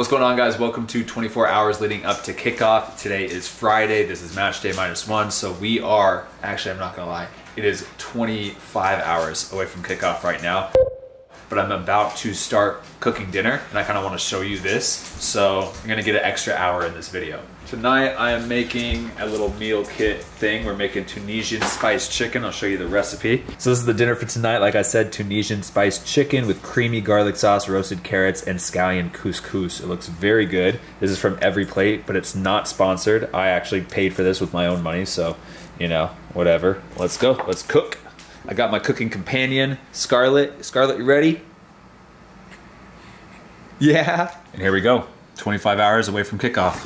What's going on guys? Welcome to 24 hours leading up to kickoff. Today is Friday. This is match day minus one. So we are, actually I'm not gonna lie, it is 25 hours away from kickoff right now but I'm about to start cooking dinner and I kind of want to show you this. So I'm gonna get an extra hour in this video. Tonight I am making a little meal kit thing. We're making Tunisian spiced chicken. I'll show you the recipe. So this is the dinner for tonight. Like I said, Tunisian spiced chicken with creamy garlic sauce, roasted carrots, and scallion couscous. It looks very good. This is from Every Plate, but it's not sponsored. I actually paid for this with my own money, so you know, whatever. Let's go, let's cook. I got my cooking companion, Scarlett. Scarlett, you ready? Yeah. And here we go. 25 hours away from kickoff.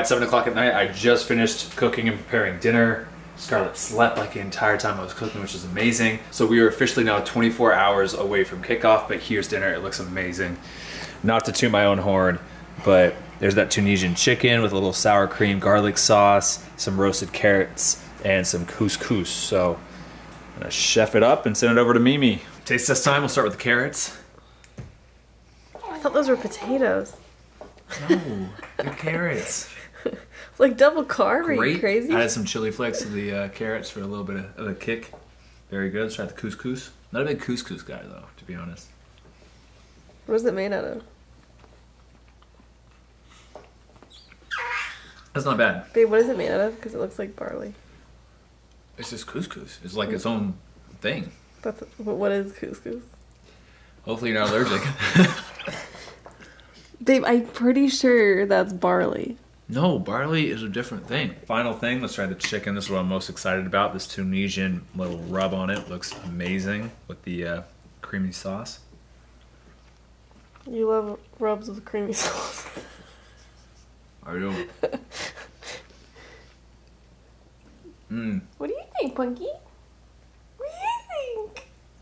Right, seven o'clock at night. I just finished cooking and preparing dinner. Scarlett slept like the entire time I was cooking, which is amazing. So we are officially now 24 hours away from kickoff, but here's dinner. It looks amazing. Not to toot my own horn, but there's that Tunisian chicken with a little sour cream, garlic sauce, some roasted carrots, and some couscous. So I'm gonna chef it up and send it over to Mimi. Taste test time. We'll start with the carrots. I thought those were potatoes. No, they're carrots. It's like double carb. Are you crazy? Added some chili flakes to the uh, carrots for a little bit of, of a kick. Very good. Let's try the couscous. Not a big couscous guy though, to be honest. What is it made out of? That's not bad. Babe, what is it made out of? Because it looks like barley. It's just couscous. It's like its own thing. That's what is couscous? Hopefully you're not allergic. Babe, I'm pretty sure that's barley. No, barley is a different thing. Final thing, let's try the chicken. This is what I'm most excited about. This Tunisian little rub on it looks amazing with the uh, creamy sauce. You love rubs with creamy sauce. Are you? Mmm. What do you think, Punky? What do you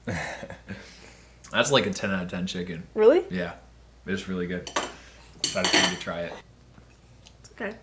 think? That's like a 10 out of 10 chicken. Really? Yeah, it's really good. Excited for you to try it. It's okay.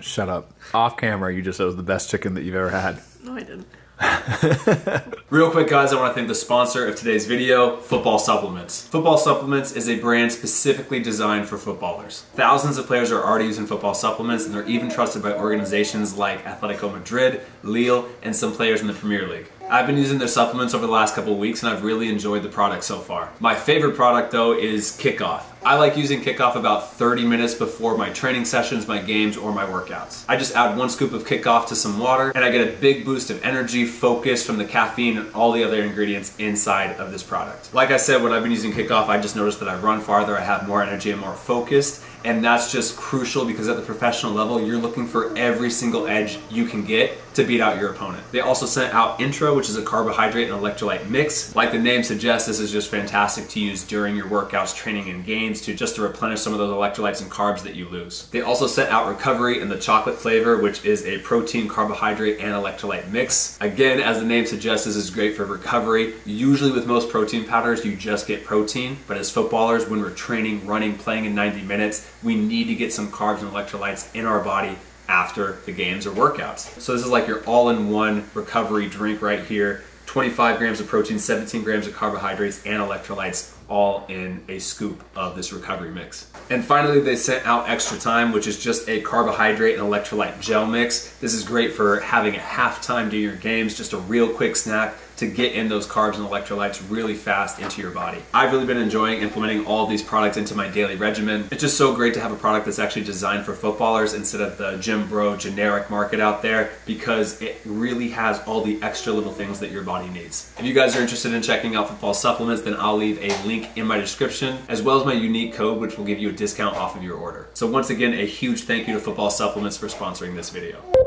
Shut up. Off camera, you just said it was the best chicken that you've ever had. No, I didn't. Real quick, guys, I want to thank the sponsor of today's video, Football Supplements. Football Supplements is a brand specifically designed for footballers. Thousands of players are already using football supplements, and they're even trusted by organizations like Atletico Madrid, Lille, and some players in the Premier League. I've been using their supplements over the last couple weeks, and I've really enjoyed the product so far. My favorite product, though, is Kickoff. I like using Kickoff about 30 minutes before my training sessions, my games, or my workouts. I just add one scoop of Kickoff to some water, and I get a big boost of energy, focus from the caffeine and all the other ingredients inside of this product. Like I said, when I've been using Kickoff, I just noticed that I run farther, I have more energy and more focused, and that's just crucial because at the professional level, you're looking for every single edge you can get to beat out your opponent. They also sent out Intra, which is a carbohydrate and electrolyte mix. Like the name suggests, this is just fantastic to use during your workouts, training, and games to just to replenish some of those electrolytes and carbs that you lose. They also sent out Recovery in the chocolate flavor, which is a protein, carbohydrate, and electrolyte mix. Again, as the name suggests, this is great for recovery. Usually with most protein powders, you just get protein, but as footballers, when we're training, running, playing in 90 minutes, we need to get some carbs and electrolytes in our body after the games or workouts. So this is like your all-in-one recovery drink right here. 25 grams of protein, 17 grams of carbohydrates, and electrolytes all in a scoop of this recovery mix. And finally, they sent out Extra Time, which is just a carbohydrate and electrolyte gel mix. This is great for having at halftime during your games, just a real quick snack to get in those carbs and electrolytes really fast into your body. I've really been enjoying implementing all these products into my daily regimen. It's just so great to have a product that's actually designed for footballers instead of the gym bro generic market out there because it really has all the extra little things that your body needs. If you guys are interested in checking out football supplements, then I'll leave a link in my description as well as my unique code which will give you a discount off of your order. So once again, a huge thank you to Football Supplements for sponsoring this video.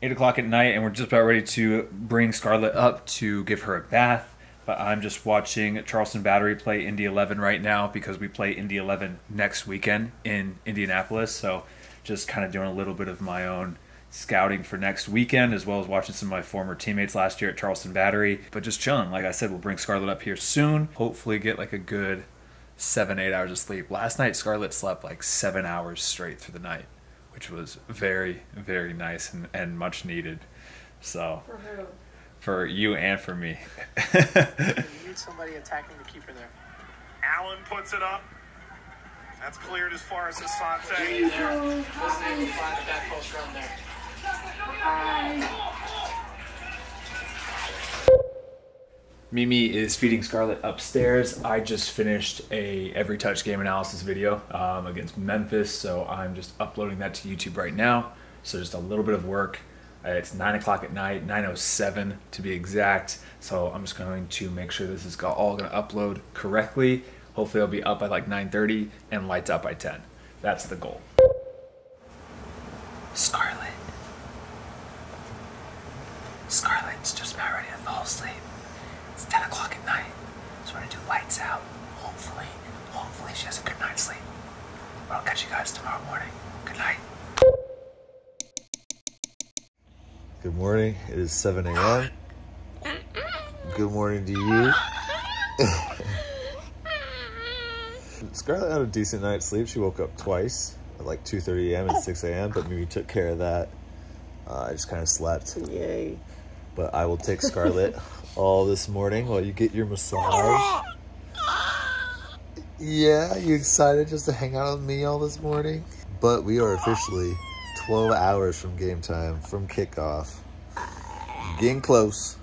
8 o'clock at night, and we're just about ready to bring Scarlett up to give her a bath. But I'm just watching Charleston Battery play Indy 11 right now because we play Indy 11 next weekend in Indianapolis. So just kind of doing a little bit of my own scouting for next weekend, as well as watching some of my former teammates last year at Charleston Battery. But just chilling. Like I said, we'll bring Scarlett up here soon. Hopefully, get like a good seven, eight hours of sleep. Last night, Scarlett slept like seven hours straight through the night, which was very, very nice and, and much needed. So, For who? for you and for me. You need somebody attacking the keeper there. Allen puts it up. That's cleared as far as Asante. Wasn't able to find the back post run there. Mimi is feeding Scarlett upstairs. I just finished a every touch game analysis video um, against Memphis, so I'm just uploading that to YouTube right now. So just a little bit of work. Uh, it's nine o'clock at night, 9:07 to be exact. So I'm just going to make sure this is all going to upload correctly. Hopefully, it'll be up by like 9:30 and lights out by 10. That's the goal. Scarlett. Scarlett's just about ready to fall asleep. It's 10 o'clock at night, so we're gonna do lights out. Hopefully, hopefully she has a good night's sleep. But I'll catch you guys tomorrow morning. Good night. Good morning. It is 7 a.m. Good morning to you. Scarlett had a decent night's sleep. She woke up twice at like 2:30 a.m. and 6 a.m. But Mimi took care of that. Uh, I just kind of slept. Yay. But I will take Scarlett all this morning while you get your massage. Yeah, you excited just to hang out with me all this morning? But we are officially 12 hours from game time, from kickoff. Getting close.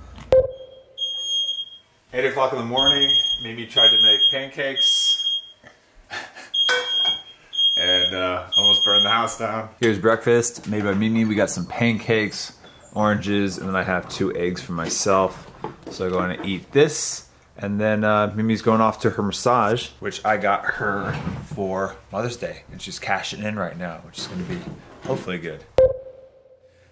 8 o'clock in the morning, Mimi tried to make pancakes. and uh, almost burned the house down. Here's breakfast made by Mimi. We got some pancakes, oranges, and then I have two eggs for myself. So I go and eat this. And then uh, Mimi's going off to her massage, which I got her for Mother's Day. And she's cashing in right now, which is going to be hopefully good.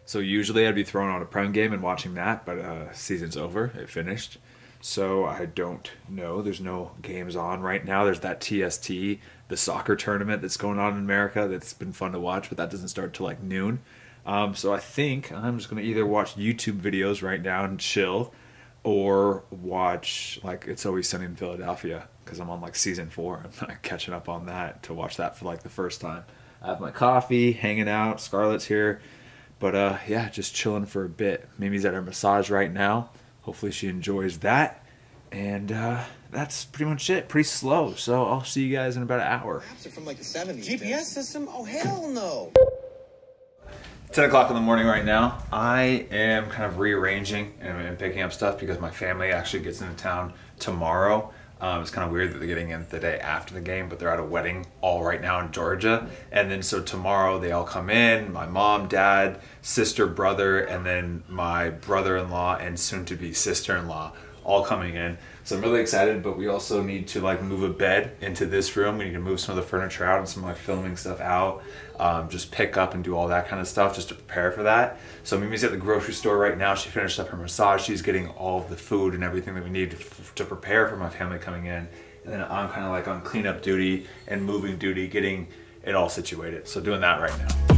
So usually I'd be throwing on a prem game and watching that, but uh, season's over. It finished. So I don't know. There's no games on right now. There's that TST, the soccer tournament that's going on in America that's been fun to watch, but that doesn't start till like noon. Um, so I think I'm just gonna either watch YouTube videos right now and chill, or watch like It's Always Sunny in Philadelphia because I'm on like season four. I'm like, catching up on that to watch that for like the first time. I have my coffee, hanging out. Scarlett's here, but uh, yeah, just chilling for a bit. Mimi's at her massage right now. Hopefully she enjoys that, and uh, that's pretty much it. Pretty slow. So I'll see you guys in about an hour. They're from like the 70s. GPS system? Oh, hell no. 10 o'clock in the morning right now. I am kind of rearranging and, picking up stuff because my family actually gets into town tomorrow. Um, it's kind of weird that they're getting in the day after the game, but they're at a wedding all right now in Georgia. And then so tomorrow they all come in my mom, dad, sister, brother, and then my brother in law and soon to be sister in law all coming in. So I'm really excited, but we also need to like move a bed into this room. We need to move some of the furniture out and some of my filming stuff out. Um, just pick up and do all that kind of stuff just to prepare for that. So Mimi's at the grocery store right now. She finished up her massage. She's getting all the food and everything that we need to, to prepare for my family coming in. And then I'm kind of like on cleanup duty and moving duty, getting it all situated. So doing that right now.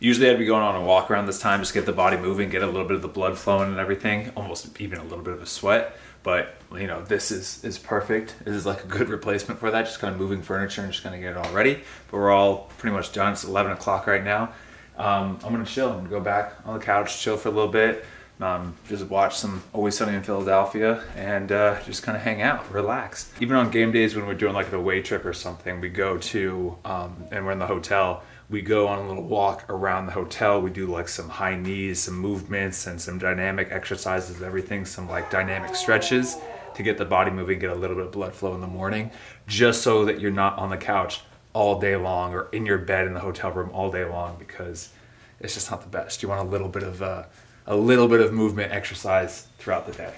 Usually I'd be going on a walk around this time, just get the body moving, get a little bit of the blood flowing and everything, almost even a little bit of a sweat. But you know, this is is perfect. This is like a good replacement for that. Just kind of moving furniture and just kind of get it all ready. But we're all pretty much done. It's 11 o'clock right now. Um, I'm gonna chill. I'm go back on the couch, chill for a little bit, um, just watch some Always Sunny in Philadelphia, and uh, just kind of hang out, relax. Even on game days when we're doing like an away trip or something, we go to um, and we're in the hotel. We go on a little walk around the hotel. We do like some high knees, some movements, and some dynamic exercises, everything, some like dynamic stretches to get the body moving, get a little bit of blood flow in the morning, just so that you're not on the couch all day long or in your bed in the hotel room all day long because it's just not the best. You want a little bit of uh, a little bit of movement exercise throughout the day.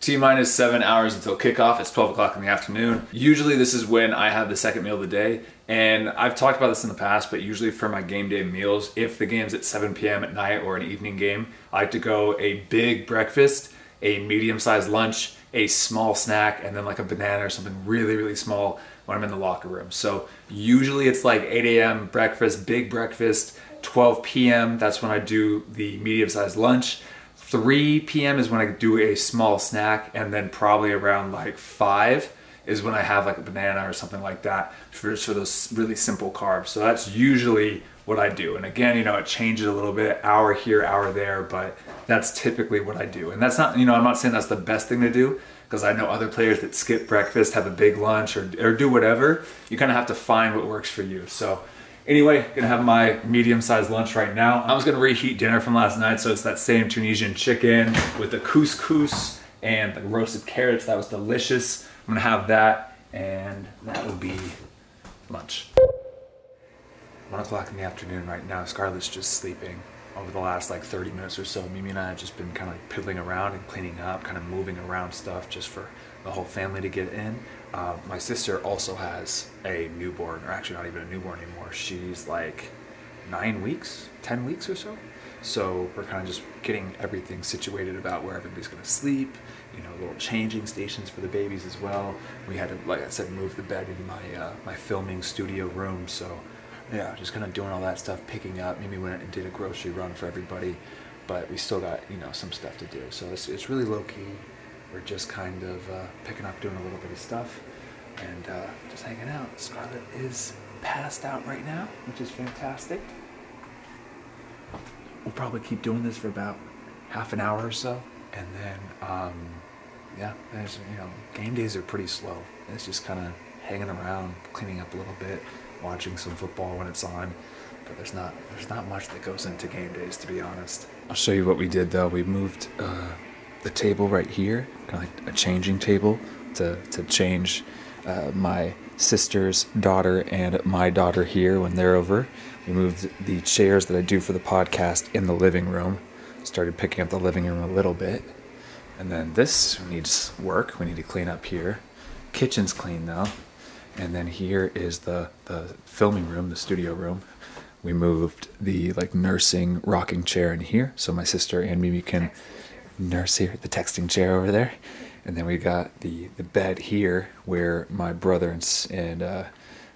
T minus seven hours until kickoff. It's 12 o'clock in the afternoon. Usually, this is when I have the second meal of the day. And I've talked about this in the past, but usually for my game day meals, if the game's at 7 p.m. at night or an evening game, I like to go a big breakfast, a medium sized lunch, a small snack, and then like a banana or something really, really small when I'm in the locker room. So usually it's like 8 a.m. breakfast, big breakfast, 12 p.m. That's when I do the medium sized lunch. 3 p.m. is when I do a small snack, and then probably around like 5 is when I have like a banana or something like that for, for those really simple carbs. So that's usually what I do. And again, you know, it changes a little bit, hour here, hour there, but that's typically what I do. And that's not, you know, I'm not saying that's the best thing to do because I know other players that skip breakfast, have a big lunch, or, or do whatever. You kind of have to find what works for you. So Anyway, gonna have my medium-sized lunch right now. I was gonna reheat dinner from last night, so it's that same Tunisian chicken with the couscous and the roasted carrots. That was delicious. I'm gonna have that, and that will be lunch. One o'clock in the afternoon right now. Scarlett's just sleeping. Over the last like 30 minutes or so, Mimi and I have just been kind of like piddling around and cleaning up, kind of moving around stuff just for the whole family to get in. Uh, my sister also has a newborn, or actually not even a newborn anymore. She's like nine weeks, 10 weeks or so. So we're kind of just getting everything situated about where everybody's going to sleep, you know, little changing stations for the babies as well. We had to, like I said, move the bed in my, uh, my filming studio room. So yeah, just kind of doing all that stuff, picking up. Maybe went and did a grocery run for everybody, but we still got, you know, some stuff to do. So it's, it's really low key. We're just kind of uh, picking up, doing a little bit of stuff, and uh, just hanging out. Scarlett is passed out right now, which is fantastic. We'll probably keep doing this for about half an hour or so, and then, um, yeah, there's you know, game days are pretty slow. It's just kind of hanging around, cleaning up a little bit, watching some football when it's on. But there's not there's not much that goes into game days, to be honest. I'll show you what we did though. We moved. Uh, the table right here, kind of like a changing table to, to change uh, my sister's daughter and my daughter here when they're over. We moved the chairs that I do for the podcast in the living room. Started picking up the living room a little bit. And then this needs work. We need to clean up here. Kitchen's clean though. And then here is the, the filming room, the studio room. We moved the like nursing rocking chair in here so my sister and Mimi can nurse here, the texting chair over there, and then we got the the bed here where my brother and and uh,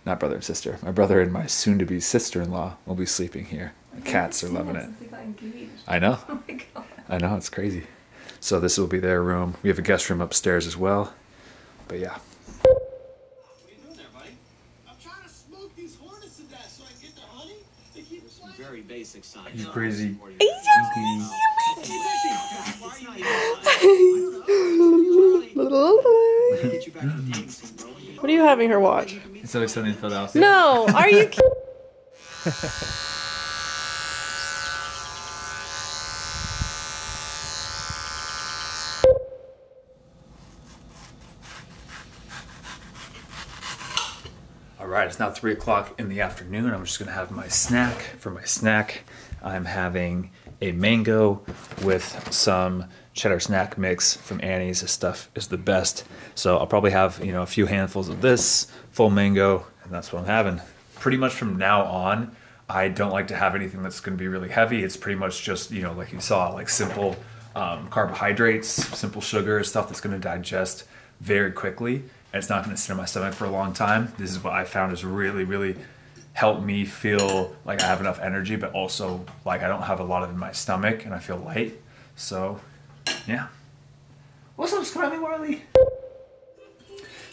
not brother and sister, my brother and my soon-to-be sister-in-law will be sleeping here. The cats are loving it. I know. Oh my god. I know it's crazy. So this will be their room. We have a guest room upstairs as well. But yeah, What are you doing there, buddy? I'm trying to smoke these hornets to death so I can get their honey. They keep Some flying. very basic science. He's crazy. What are you having her watch? It's always sunny in Philadelphia. No, are you kidding? All right, it's now three o'clock in the afternoon. I'm just gonna have my snack. For my snack, I'm having a mango with some cheddar snack mix from Annie's. This stuff is the best. So I'll probably have you know a few handfuls of this full mango, and that's what I'm having. Pretty much from now on, I don't like to have anything that's gonna be really heavy. It's pretty much just you know like you saw, like simple um, carbohydrates, simple sugar, stuff that's gonna digest very quickly and it's not going to sit in my stomach for a long time. This is what I found has really, really helped me feel like I have enough energy, but also like I don't have a lot of in my stomach and I feel light. So, yeah. What's up, Smiley Marley?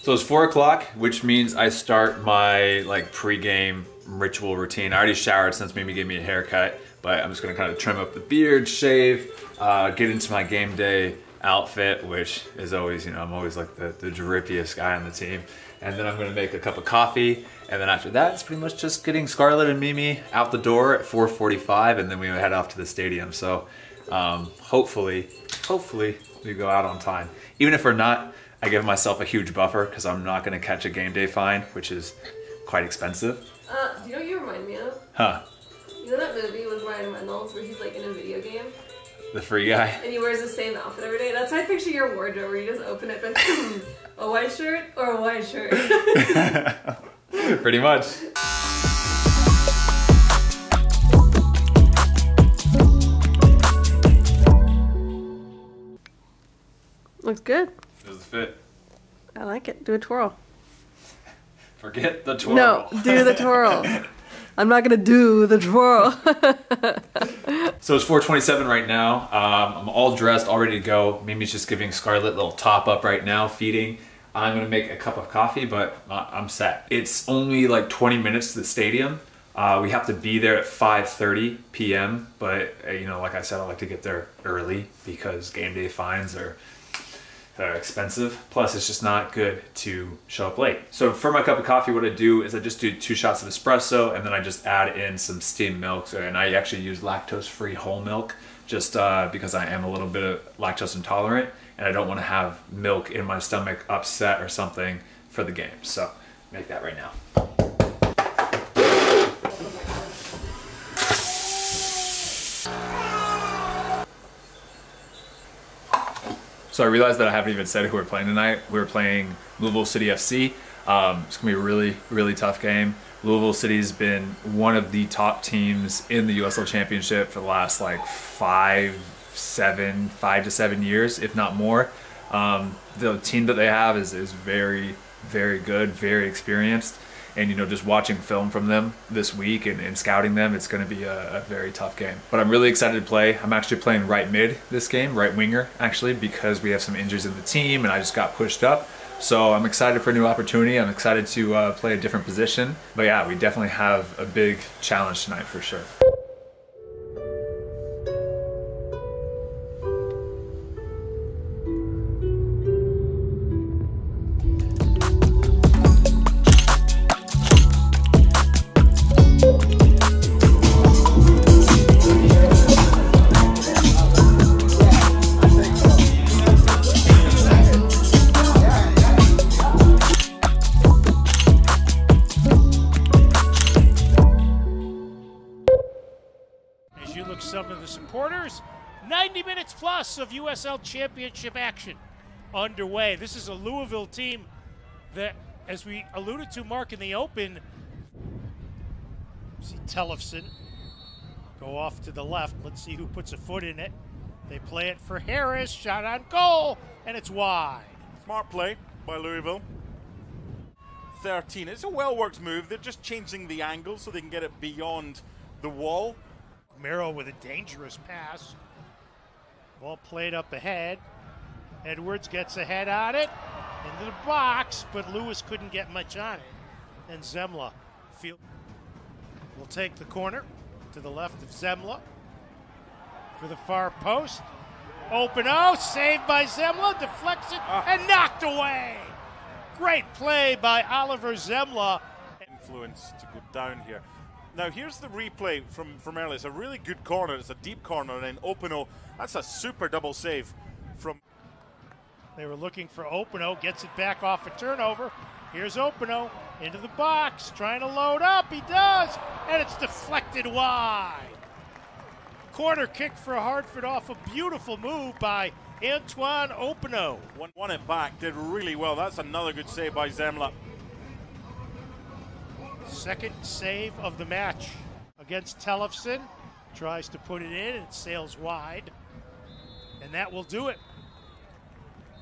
So it's four o'clock, which means I start my like pre-game ritual routine. I already showered since Mimi gave me a haircut, but I'm just gonna kind of trim up the beard, shave, uh, get into my game day outfit, which is always, you know, I'm always like the, the drippiest guy on the team. And then I'm gonna make a cup of coffee. And then after that, it's pretty much just getting Scarlett and Mimi out the door at 4.45 and then we head off to the stadium. So um, hopefully, hopefully we go out on time. Even if we're not, I give myself a huge buffer because I'm not gonna catch a game day fine, which is quite expensive. Uh, do you know what you remind me of? Huh. You know that movie with Ryan Reynolds where he's like in a video game? The free guy. And he wears the same outfit every day. That's how I picture your wardrobe where you just open it, hmm, a white shirt or a white shirt. Pretty much. Looks good. Does it fit? I like it. Do a twirl. Forget the twirl. No, do the twirl. I'm not gonna do the twirl. So it's 427 right now. Um, I'm all dressed, all ready to go. Mimi's just giving Scarlett a little top up right now, feeding. I'm gonna make a cup of coffee, but I'm set. It's only like 20 minutes to the stadium. Uh, we have to be there at 5:30 p.m. But uh, you know, like I said, I like to get there early because game day fines are they're expensive. Plus, it's just not good to show up late. So for my cup of coffee, what I do is I just do two shots of espresso and then I just add in some steamed milk. And I actually use lactose-free whole milk just uh, because I am a little bit of lactose intolerant and I don't want to have milk in my stomach upset or something for the game. So make that right now. So I realized that I haven't even said who we're playing tonight. We're playing Louisville City FC. Um, it's gonna be a really, really tough game. Louisville City's been one of the top teams in the USL Championship for the last like five, seven, five to seven years, if not more. Um, the team that they have is, is very, very good, very experienced. And you know, just watching film from them this week and, and scouting them, it's going to be a, a very tough game. But I'm really excited to play. I'm actually playing right mid this game, right winger actually, because we have some injuries in the team, and I just got pushed up. So I'm excited for a new opportunity. I'm excited to uh, play a different position. But yeah, we definitely have a big challenge tonight for sure. As you look some of the supporters, 90 minutes plus of USL Championship action underway. This is a Louisville team that, as we alluded to, Mark, in the open, see Tellefson go off to the left. Let's see who puts a foot in it. They play it for Harris, shot on goal, and it's wide. Smart play by Louisville. 13. It's a well worked move. They're just changing the angle so they can get it beyond the wall. Merrill with a dangerous pass. Ball played up ahead. Edwards gets ahead on it into the box, but Lewis couldn't get much on it. And Zemla feel, will take the corner to the left of Zemla for the far post. Open oh, saved by Zemla, deflects it ah. and knocked away. Great play by Oliver Zemla. Influence to go down here. Now here's the replay from from earlier. It's a really good corner. It's a deep corner, and then Hoppenot. That's a super double save from. They were looking for Hoppenot, gets it back off a turnover. Here's Hoppenot into the box, trying to load up. He does, and it's deflected wide. Corner kick for Hartford off a beautiful move by Antoine Hoppenot. Won, won it back. Did really well. That's another good save by Zemla. Second save of the match against Tellefson. Tries to put it in, it sails wide. And that will do it.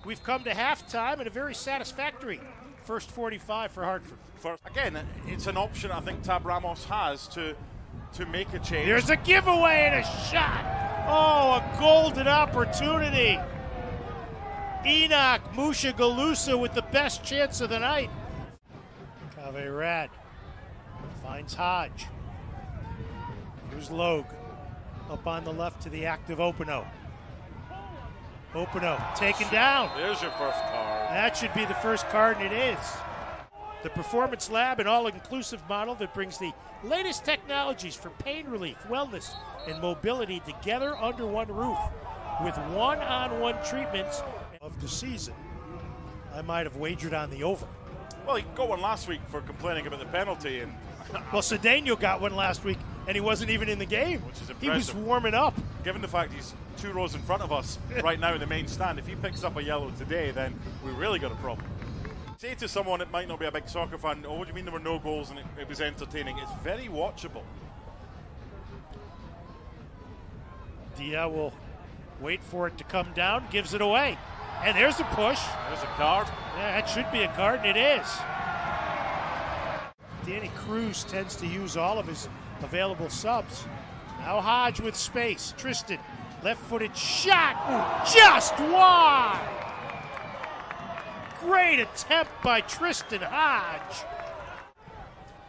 We've come to halftime and a very satisfactory first 45 for Hartford. For, again, it's an option I think Tab Ramos has to to make a change. There's a giveaway and a shot. Oh, a golden opportunity. Enoch Musha Galusa with the best chance of the night. Cave Rad finds Hodge. Here's Logue up on the left to the active Hoppenot. Hoppenot taken down. There's your first card. That should be the first card, and it is. The Performance Lab, an all inclusive model that brings the latest technologies for pain relief, wellness, and mobility together under one roof with one on one treatments of the season. I might have wagered on the over. Well, he got one last week for complaining about the penalty, and Well, Cedeno got one last week, and he wasn't even in the game. Which is he was warming up. given the fact he's two rows in front of us right now in the main stand, if he picks up a yellow today, then we really got a problem. Say to someone that might not be a big soccer fan, oh, what do you mean there were no goals and it, it was entertaining? It's very watchable. Dia will wait for it to come down, gives it away. And there's a push. There's a card. Yeah, that should be a card, and it is. Danny Cruz tends to use all of his available subs. Now Hodge with space. Triston, left footed shot. Just wide. Great attempt by Triston Hodge.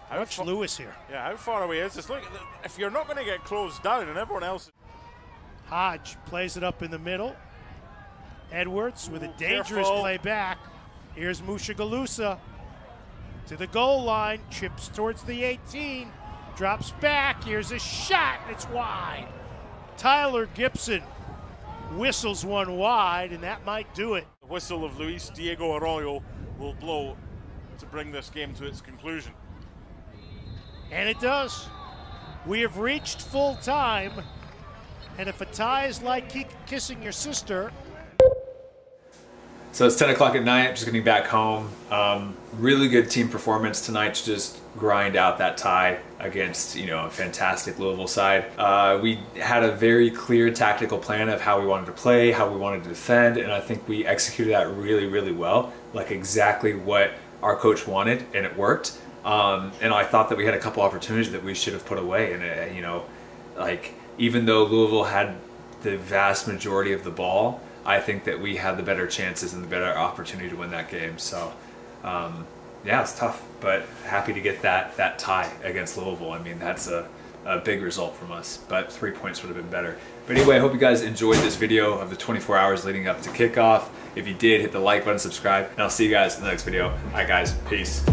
How fa- Lewis here? Yeah, how far away is this? Look, if you're not going to get closed down and everyone else. Hodge plays it up in the middle. Edwards with a dangerous careful. play back. Here's Musha Galusa to the goal line, chips towards the 18, drops back. Here's a shot, and it's wide. Tyler Gibson whistles one wide, and that might do it. The whistle of Luis Diego Arroyo will blow to bring this game to its conclusion. And it does. We have reached full time, and if a tie is like kissing your sister, So it's 10 o'clock at night, just getting back home. Um, really good team performance tonight to just grind out that tie against, you know, a fantastic Louisville side. Uh, we had a very clear tactical plan of how we wanted to play, how we wanted to defend, and I think we executed that really, really well. Like exactly what our coach wanted, and it worked. Um, and I thought that we had a couple opportunities that we should have put away, and uh, you know, like even though Louisville had the vast majority of the ball, I think that we had the better chances and the better opportunity to win that game. So, um, yeah, it's tough, but happy to get that that tie against Louisville. I mean, that's a, a big result from us, but three points would have been better. But anyway, I hope you guys enjoyed this video of the 24 hours leading up to kickoff. If you did, hit the like button, subscribe, and I'll see you guys in the next video. All right, guys, peace.